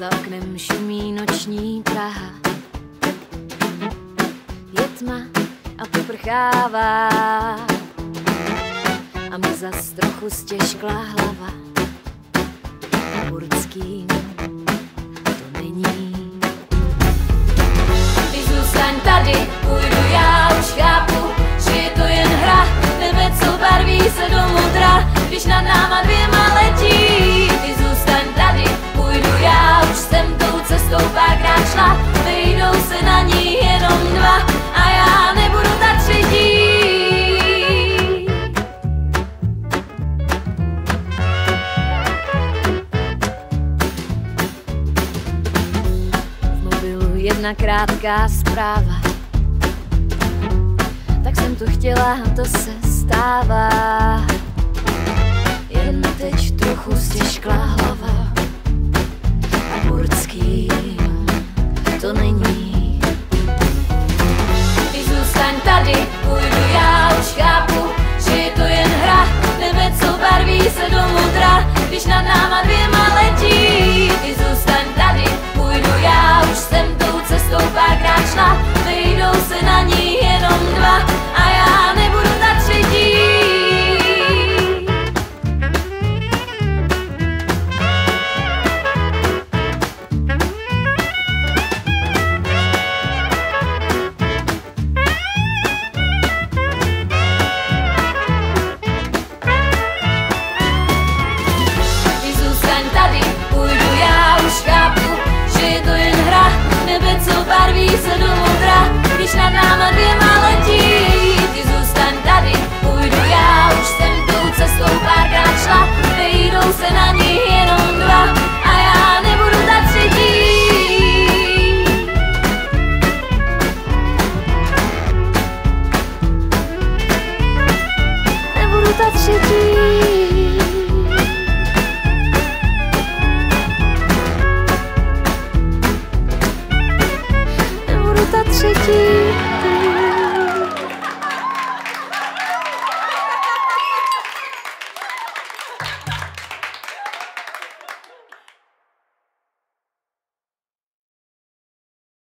Za oknem šumí noční Praha. Je tma a poprchává a mi zas trochu stěžkla hlava. Kurdský to není jedna krátká zpráva. Tak jsem tu chtěla, to se stává. třetí. Nebudu ta třetí.